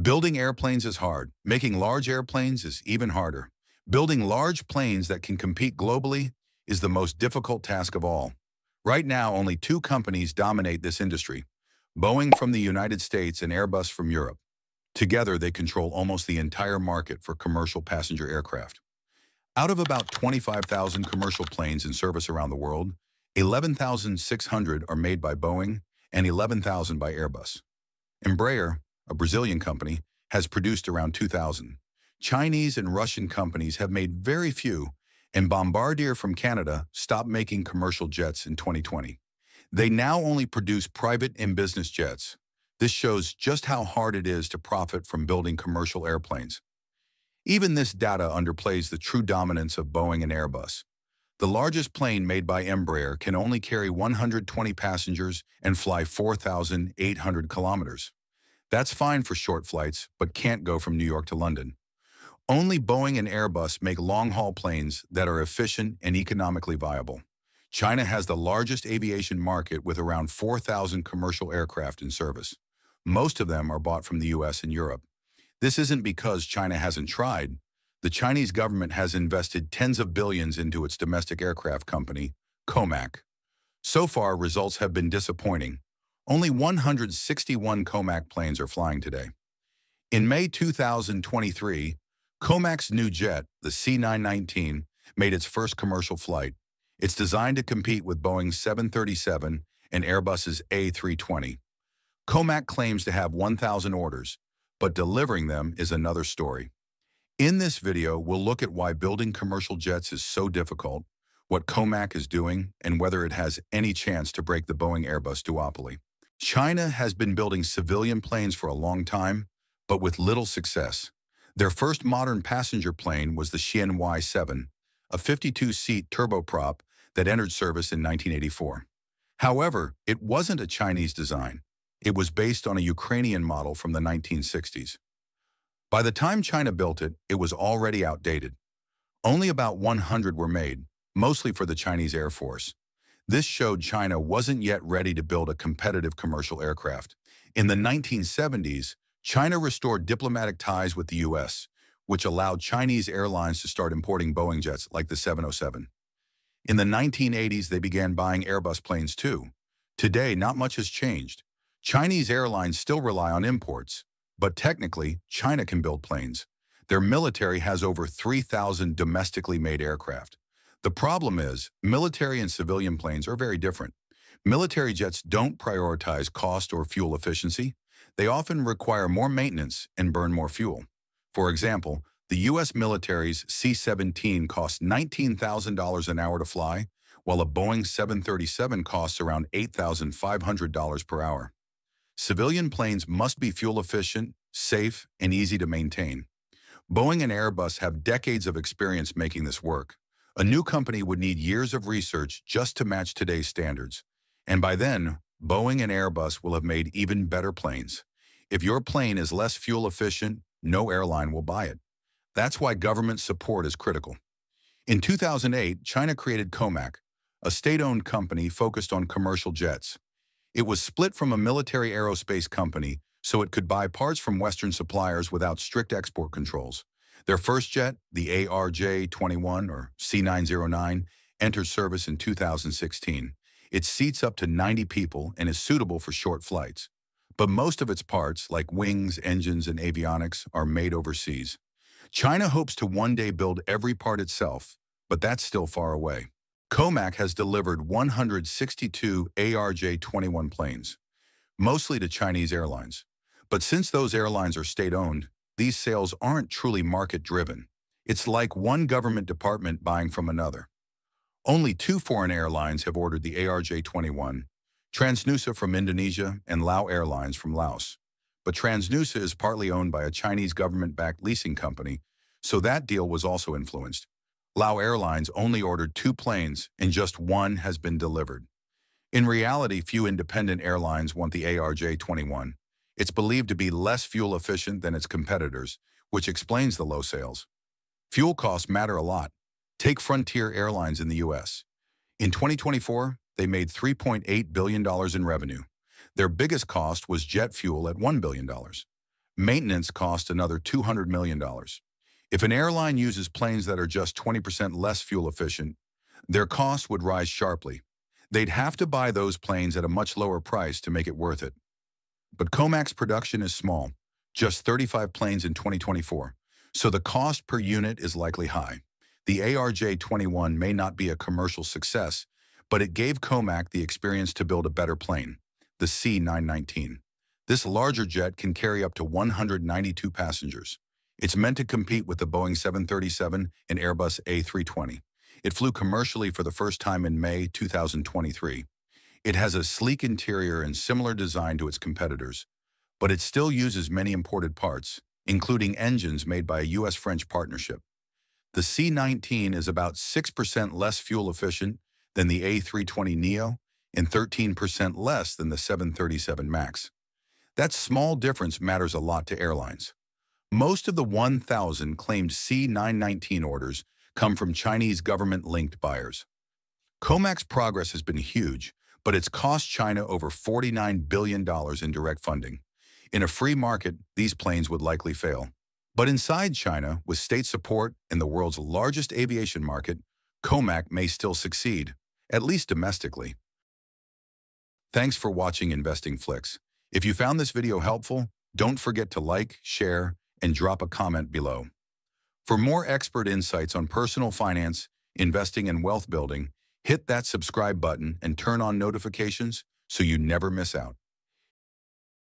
Building airplanes is hard. Making large airplanes is even harder. Building large planes that can compete globally is the most difficult task of all. Right now, only two companies dominate this industry, Boeing from the United States and Airbus from Europe. Together, they control almost the entire market for commercial passenger aircraft. Out of about 25,000 commercial planes in service around the world, 11,600 are made by Boeing and 11,000 by Airbus. Embraer, a Brazilian company, has produced around 2,000. Chinese and Russian companies have made very few, and Bombardier from Canada stopped making commercial jets in 2020. They now only produce private and business jets, this shows just how hard it is to profit from building commercial airplanes. Even this data underplays the true dominance of Boeing and Airbus. The largest plane made by Embraer can only carry 120 passengers and fly 4,800 kilometers. That's fine for short flights, but can't go from New York to London. Only Boeing and Airbus make long-haul planes that are efficient and economically viable. China has the largest aviation market with around 4,000 commercial aircraft in service. Most of them are bought from the US and Europe. This isn't because China hasn't tried. The Chinese government has invested tens of billions into its domestic aircraft company, COMAC. So far, results have been disappointing. Only 161 COMAC planes are flying today. In May 2023, COMAC's new jet, the C919, made its first commercial flight. It's designed to compete with Boeing's 737 and Airbus's A320. COMAC claims to have 1,000 orders, but delivering them is another story. In this video, we'll look at why building commercial jets is so difficult, what COMAC is doing, and whether it has any chance to break the Boeing-Airbus duopoly. China has been building civilian planes for a long time, but with little success. Their first modern passenger plane was the Xian Y-7, a 52-seat turboprop that entered service in 1984. However, it wasn't a Chinese design. It was based on a Ukrainian model from the 1960s. By the time China built it, it was already outdated. Only about 100 were made, mostly for the Chinese Air Force. This showed China wasn't yet ready to build a competitive commercial aircraft. In the 1970s, China restored diplomatic ties with the U.S., which allowed Chinese airlines to start importing Boeing jets like the 707. In the 1980s, they began buying Airbus planes too. Today, not much has changed. Chinese airlines still rely on imports, but technically, China can build planes. Their military has over 3,000 domestically made aircraft. The problem is, military and civilian planes are very different. Military jets don't prioritize cost or fuel efficiency. They often require more maintenance and burn more fuel. For example, the U.S. military's C-17 costs $19,000 an hour to fly, while a Boeing 737 costs around $8,500 per hour. Civilian planes must be fuel efficient, safe, and easy to maintain. Boeing and Airbus have decades of experience making this work. A new company would need years of research just to match today's standards. And by then, Boeing and Airbus will have made even better planes. If your plane is less fuel efficient, no airline will buy it. That's why government support is critical. In 2008, China created COMAC, a state-owned company focused on commercial jets. It was split from a military aerospace company so it could buy parts from Western suppliers without strict export controls. Their first jet, the ARJ-21 or C909, entered service in 2016. It seats up to 90 people and is suitable for short flights. But most of its parts, like wings, engines, and avionics, are made overseas. China hopes to one day build every part itself, but that's still far away. COMAC has delivered 162 ARJ-21 planes, mostly to Chinese airlines. But since those airlines are state-owned, these sales aren't truly market-driven. It's like one government department buying from another. Only two foreign airlines have ordered the ARJ-21, Transnusa from Indonesia and Lao Airlines from Laos. But Transnusa is partly owned by a Chinese government-backed leasing company, so that deal was also influenced. Lao Airlines only ordered two planes and just one has been delivered. In reality, few independent airlines want the ARJ-21. It's believed to be less fuel efficient than its competitors, which explains the low sales. Fuel costs matter a lot. Take Frontier Airlines in the U.S. In 2024, they made $3.8 billion in revenue. Their biggest cost was jet fuel at $1 billion. Maintenance cost another $200 million. If an airline uses planes that are just 20% less fuel efficient, their costs would rise sharply. They'd have to buy those planes at a much lower price to make it worth it. But COMAC's production is small, just 35 planes in 2024, so the cost per unit is likely high. The ARJ-21 may not be a commercial success, but it gave COMAC the experience to build a better plane, the C919. This larger jet can carry up to 192 passengers. It's meant to compete with the Boeing 737 and Airbus A320. It flew commercially for the first time in May 2023. It has a sleek interior and similar design to its competitors, but it still uses many imported parts, including engines made by a U.S.-French partnership. The C919 is about 6% less fuel efficient than the A320neo and 13% less than the 737 MAX. That small difference matters a lot to airlines. Most of the 1,000 claimed C919 orders come from Chinese government-linked buyers. COMAC's progress has been huge, but it's cost China over $49 billion in direct funding. In a free market, these planes would likely fail. But inside China, with state support in the world's largest aviation market, COMAC may still succeed, at least domestically. Thanks for watching InvestingFlix. If you found this video helpful, don't forget to like, share, and drop a comment below. For more expert insights on personal finance, investing, and wealth building, hit that subscribe button and turn on notifications so you never miss out.